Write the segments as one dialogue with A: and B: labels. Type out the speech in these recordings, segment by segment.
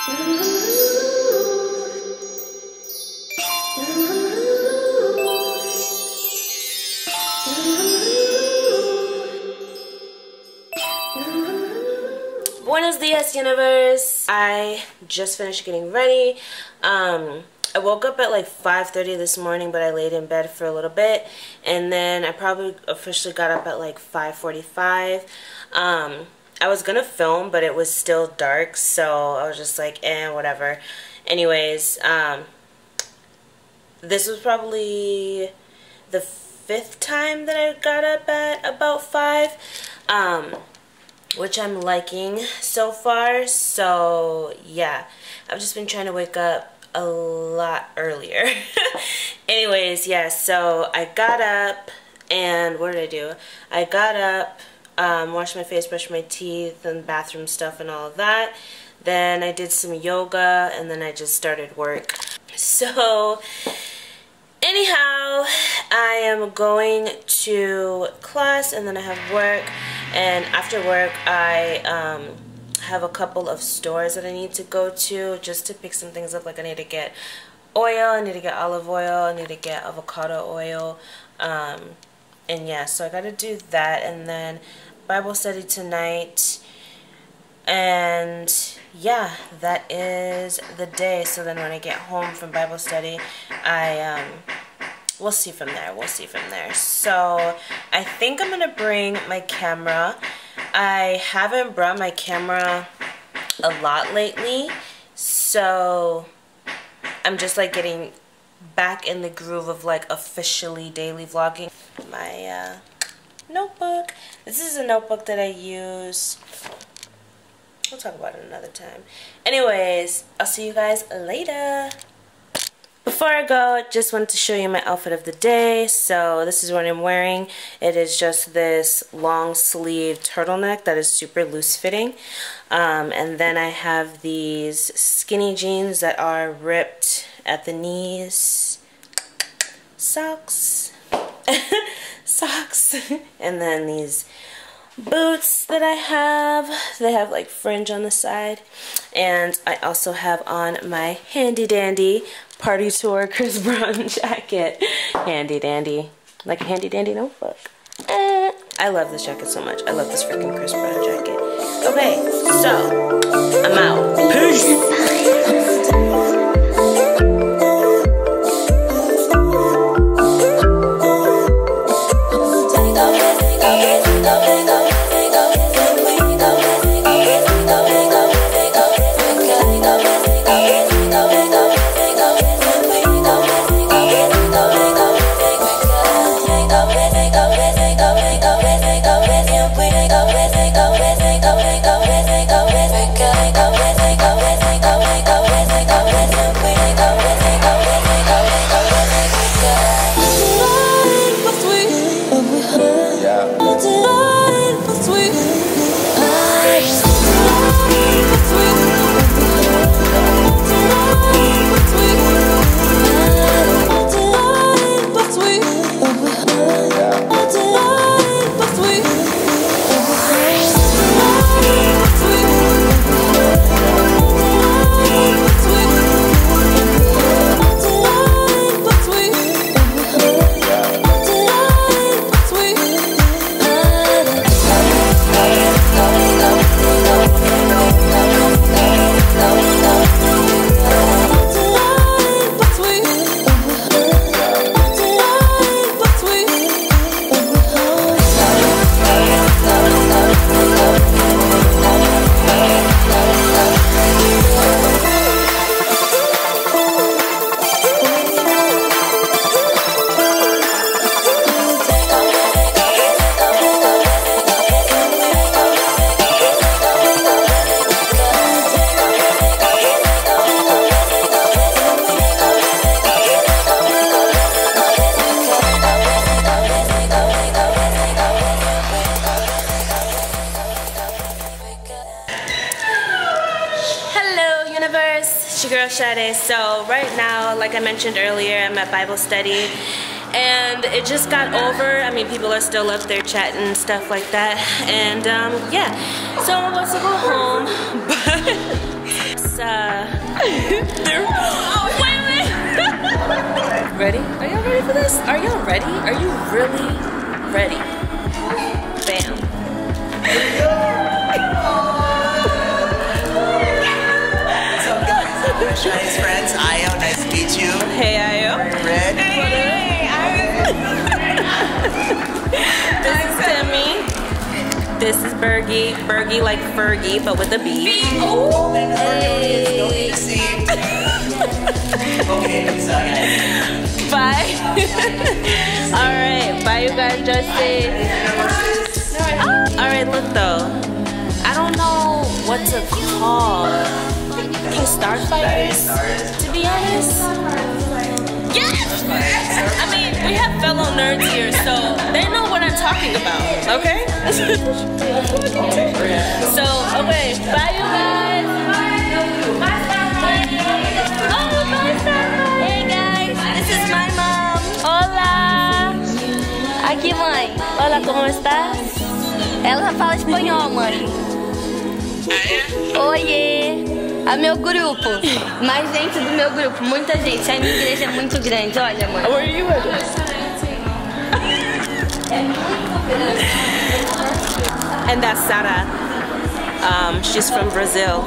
A: Buenos dias, universe. I just finished getting ready. Um, I woke up at like 5.30 this morning, but I laid in bed for a little bit. And then I probably officially got up at like 5.45. Um, I was to film, but it was still dark. So I was just like, eh, whatever. Anyways, um, this was probably the fifth time that I got up at about 5. Um, which I'm liking so far. So yeah, I've just been trying to wake up a lot earlier. Anyways, yeah, so I got up and what did I do? I got up, um, washed my face, brush my teeth and bathroom stuff and all of that. Then I did some yoga and then I just started work. So anyhow, I am going to class and then I have work and after work I um, have a couple of stores that I need to go to just to pick some things up like I need to get oil, I need to get olive oil, I need to get avocado oil um, and yeah so I gotta do that and then Bible study tonight and yeah that is the day so then when I get home from Bible study I um, we'll see from there. We'll see from there. So I think I'm going to bring my camera. I haven't brought my camera a lot lately. So I'm just like getting back in the groove of like officially daily vlogging. My uh, notebook. This is a notebook that I use. We'll talk about it another time. Anyways, I'll see you guys later. Before I go, just wanted to show you my outfit of the day. So this is what I'm wearing. It is just this long sleeve turtleneck that is super loose fitting. Um, and then I have these skinny jeans that are ripped at the knees. Socks. Socks. and then these boots that I have. They have like fringe on the side. And I also have on my handy dandy party tour Chris Brown jacket. Handy dandy. Like a handy dandy notebook. Eh. I love this jacket so much. I love this freaking Chris Brown jacket. Okay, so I'm out. Peace. Girl Sade. So right now, like I mentioned earlier, I'm at Bible study and it just got over. I mean, people are still up there chatting and stuff like that. And um, yeah, so I'm about to go home, but uh, wait, wait. ready? Are y'all ready for this? Are y'all ready? Are you really ready? This is Bergie. Bergie like Fergie, but with a B.
B: Oh, Hey. Don't need to see. okay, so guys.
A: Bye. All right. Bye, you guys. Just say. All right. Look though. I don't know what to call. King Starfighters. To be honest. Yes. I mean, we have fellow nerds here, so they know what I'm talking about. Okay. so okay. Bye, you guys. Oh, bye, Starfighters.
C: Hey guys, this is my mom.
A: Hola.
C: Aqui, mãe.
A: Hola, ¿cómo estás?
C: Ela fala espanhol, mãe. Ah, Oiê. É meu grupo. Mais gente do meu grupo. Muita gente. A minha igreja é muito grande. Olha, mãe.
A: Where are you at?
C: É muito grande.
A: And that's Sara. Um, she's from Brazil.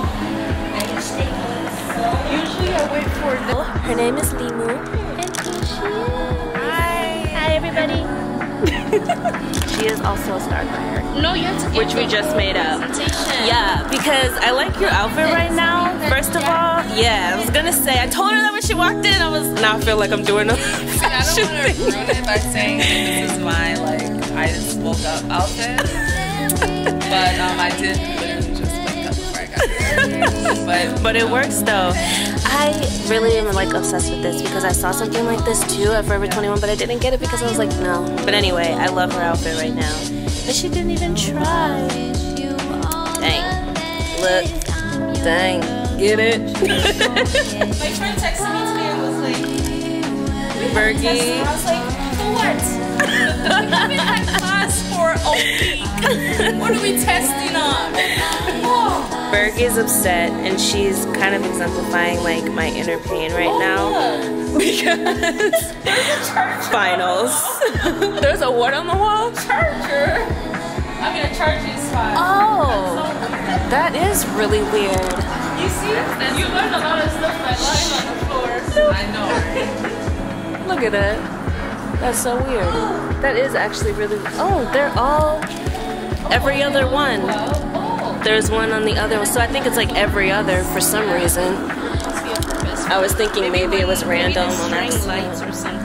D: Usually I wait for the
A: Her name is Limu. And here she is. Hi. Hi, everybody. she is also a starfire.
D: No, you have to
A: Which we just made up. Yeah, because I like your outfit right now. First of all, yeah, I was gonna say, I told her that when she walked in, I was, now I feel like I'm doing a
D: I don't
A: fashion
D: want to ruin it by saying this is my like I just woke up outfit, but um I did literally just wake up before I got here. But
A: But it works though. I really am like obsessed with this because I saw something like this too at Forever 21, but I didn't get it because I was like, no. But anyway, I love her outfit right now. And she didn't even try. Dang. Look. Dang. Get it?
D: my friend texted me today and was like,
A: Bergie.
D: I was like, for what? we haven't had class for a week. What are we testing on? Oh,
A: Bergie's upset and she's kind of exemplifying like my inner pain right oh, now because finals. There's a what on the wall?
D: charger. I'm gonna charge you spot.
A: Oh, that is really weird.
D: You see? You learned a lot of stuff by lying on the floor. I know.
A: Look at that. That's so weird. That is actually really. Oh, they're all every other one. There's one on the other one, so I think it's like every other for some reason.
D: must be a purpose.
A: I was thinking maybe it was random on
D: String
A: accident.
D: lights or something.